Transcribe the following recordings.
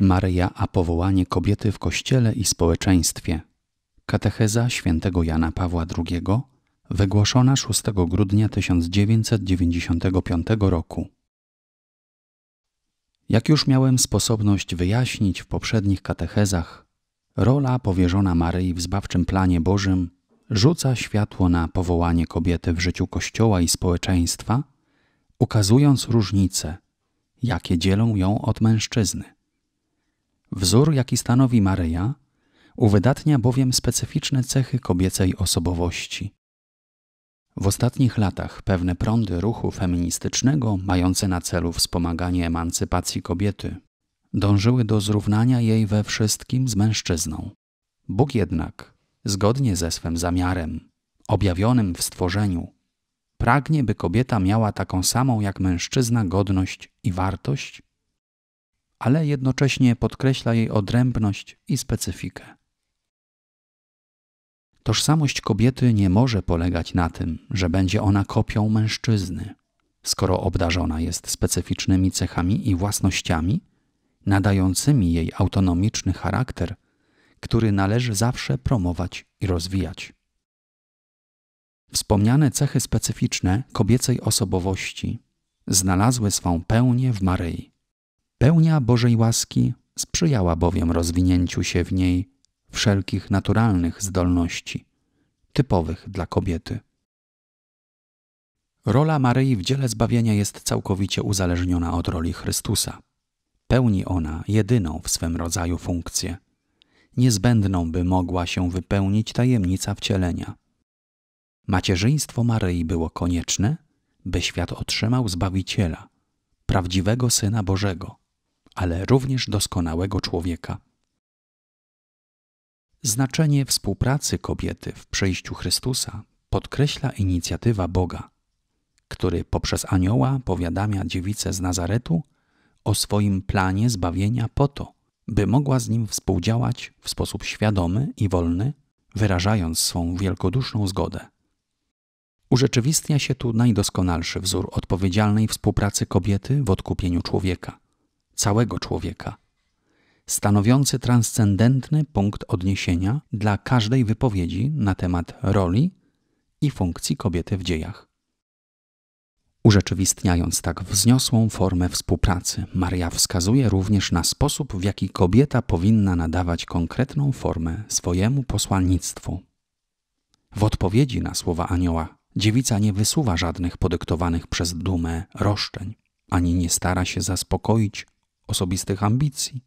Maryja a powołanie kobiety w Kościele i społeczeństwie. Katecheza świętego Jana Pawła II, wygłoszona 6 grudnia 1995 roku. Jak już miałem sposobność wyjaśnić w poprzednich katechezach, rola powierzona Maryi w zbawczym planie Bożym rzuca światło na powołanie kobiety w życiu Kościoła i społeczeństwa, ukazując różnice, jakie dzielą ją od mężczyzny. Wzór, jaki stanowi Maryja, uwydatnia bowiem specyficzne cechy kobiecej osobowości. W ostatnich latach pewne prądy ruchu feministycznego, mające na celu wspomaganie emancypacji kobiety, dążyły do zrównania jej we wszystkim z mężczyzną. Bóg jednak, zgodnie ze swym zamiarem, objawionym w stworzeniu, pragnie, by kobieta miała taką samą jak mężczyzna godność i wartość, ale jednocześnie podkreśla jej odrębność i specyfikę. Tożsamość kobiety nie może polegać na tym, że będzie ona kopią mężczyzny, skoro obdarzona jest specyficznymi cechami i własnościami, nadającymi jej autonomiczny charakter, który należy zawsze promować i rozwijać. Wspomniane cechy specyficzne kobiecej osobowości znalazły swą pełnię w Maryi. Pełnia Bożej łaski sprzyjała bowiem rozwinięciu się w niej wszelkich naturalnych zdolności, typowych dla kobiety. Rola Maryi w dziele zbawienia jest całkowicie uzależniona od roli Chrystusa. Pełni ona jedyną w swym rodzaju funkcję, niezbędną, by mogła się wypełnić tajemnica wcielenia. Macierzyństwo Maryi było konieczne, by świat otrzymał Zbawiciela, prawdziwego Syna Bożego, ale również doskonałego człowieka. Znaczenie współpracy kobiety w przyjściu Chrystusa podkreśla inicjatywa Boga, który poprzez anioła powiadamia dziewicę z Nazaretu o swoim planie zbawienia po to, by mogła z nim współdziałać w sposób świadomy i wolny, wyrażając swą wielkoduszną zgodę. Urzeczywistnia się tu najdoskonalszy wzór odpowiedzialnej współpracy kobiety w odkupieniu człowieka, całego człowieka, stanowiący transcendentny punkt odniesienia dla każdej wypowiedzi na temat roli i funkcji kobiety w dziejach. Urzeczywistniając tak wzniosłą formę współpracy, Maria wskazuje również na sposób, w jaki kobieta powinna nadawać konkretną formę swojemu posłannictwu. W odpowiedzi na słowa anioła, dziewica nie wysuwa żadnych podyktowanych przez dumę roszczeń, ani nie stara się zaspokoić osobistych ambicji.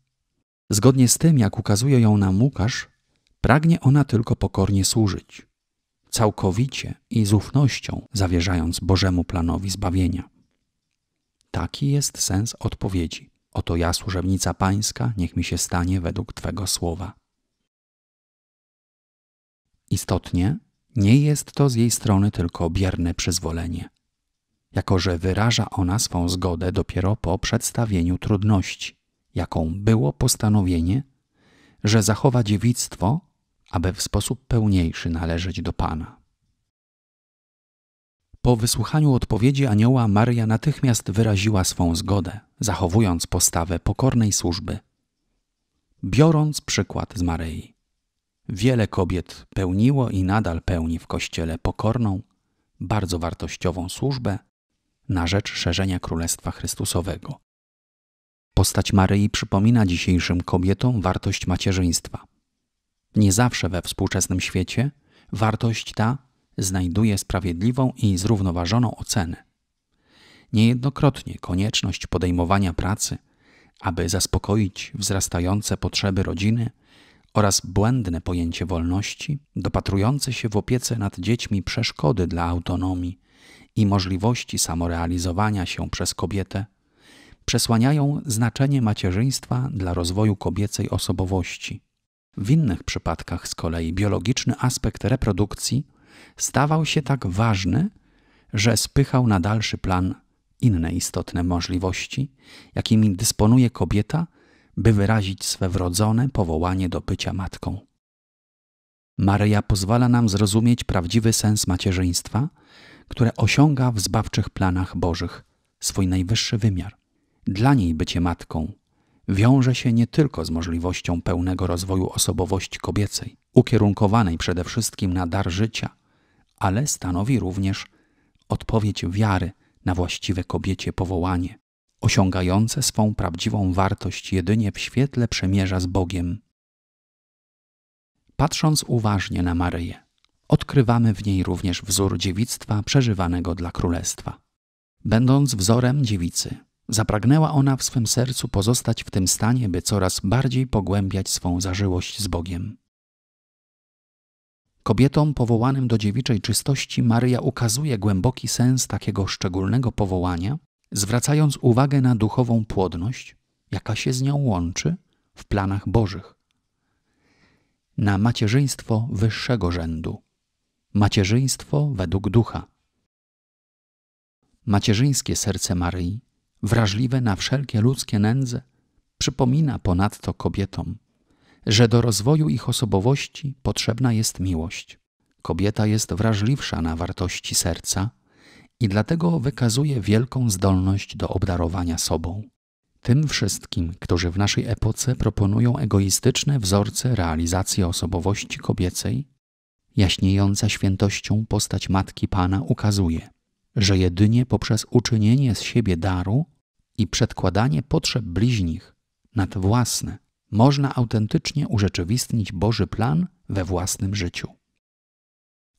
Zgodnie z tym, jak ukazuje ją nam Łukasz, pragnie ona tylko pokornie służyć, całkowicie i z ufnością zawierzając Bożemu planowi zbawienia. Taki jest sens odpowiedzi. Oto ja, służebnica Pańska, niech mi się stanie według Twego słowa. Istotnie, nie jest to z jej strony tylko bierne przyzwolenie, jako że wyraża ona swą zgodę dopiero po przedstawieniu trudności, jaką było postanowienie, że zachowa dziewictwo aby w sposób pełniejszy należeć do Pana. Po wysłuchaniu odpowiedzi anioła Maria natychmiast wyraziła swą zgodę, zachowując postawę pokornej służby. Biorąc przykład z Maryi, wiele kobiet pełniło i nadal pełni w Kościele pokorną, bardzo wartościową służbę na rzecz szerzenia Królestwa Chrystusowego. Postać Maryi przypomina dzisiejszym kobietom wartość macierzyństwa – nie zawsze we współczesnym świecie wartość ta znajduje sprawiedliwą i zrównoważoną ocenę. Niejednokrotnie konieczność podejmowania pracy, aby zaspokoić wzrastające potrzeby rodziny oraz błędne pojęcie wolności, dopatrujące się w opiece nad dziećmi przeszkody dla autonomii i możliwości samorealizowania się przez kobietę, przesłaniają znaczenie macierzyństwa dla rozwoju kobiecej osobowości W innych przypadkach z kolei biologiczny aspekt reprodukcji stawał się tak ważny, że spychał na dalszy plan inne istotne możliwości, jakimi dysponuje kobieta, by wyrazić swe wrodzone powołanie do bycia matką. Maryja pozwala nam zrozumieć prawdziwy sens macierzyństwa, które osiąga w zbawczych planach Bożych swój najwyższy wymiar. Dla niej bycie matką wiąże się nie tylko z możliwością pełnego rozwoju osobowości kobiecej, ukierunkowanej przede wszystkim na dar życia, ale stanowi również odpowiedź wiary na właściwe kobiecie powołanie, osiągające swą prawdziwą wartość jedynie w świetle przemierza z Bogiem. Patrząc uważnie na Maryję, odkrywamy w niej również wzór dziewictwa przeżywanego dla królestwa. Będąc wzorem dziewicy, zapragnęła ona w swym sercu pozostać w tym stanie, by coraz bardziej pogłębiać swą zażyłość z Bogiem. Kobietom powołanym do dziewiczej czystości Maryja ukazuje głęboki sens takiego szczególnego powołania, zwracając uwagę na duchową płodność, jaka się z nią łączy w planach Bożych. Na macierzyństwo wyższego rzędu, macierzyństwo według ducha. Macierzyńskie serce Maryi, wrażliwe na wszelkie ludzkie nędze, przypomina ponadto kobietom, że do rozwoju ich osobowości potrzebna jest miłość. Kobieta jest wrażliwsza na wartości serca i dlatego wykazuje wielką zdolność do obdarowania sobą. Tym wszystkim, którzy w naszej epoce proponują egoistyczne wzorce realizacji osobowości kobiecej, jaśniejąca świętością postać Matki Pana ukazuje, że jedynie poprzez uczynienie z siebie daru i przedkładanie potrzeb bliźnich nad własne można autentycznie urzeczywistnić Boży plan we własnym życiu.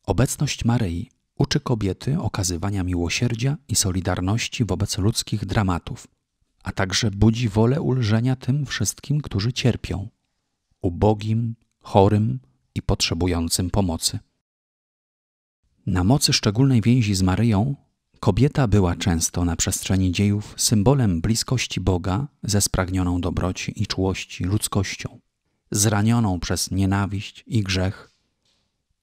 Obecność Maryi uczy kobiety okazywania miłosierdzia i solidarności wobec ludzkich dramatów, a także budzi wolę ulżenia tym wszystkim, którzy cierpią ubogim, chorym i potrzebującym pomocy. Na mocy szczególnej więzi z Maryją Kobieta była często na przestrzeni dziejów symbolem bliskości Boga ze spragnioną dobroci i czułości ludzkością, zranioną przez nienawiść i grzech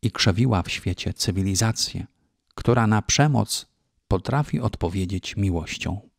i krzewiła w świecie cywilizację, która na przemoc potrafi odpowiedzieć miłością.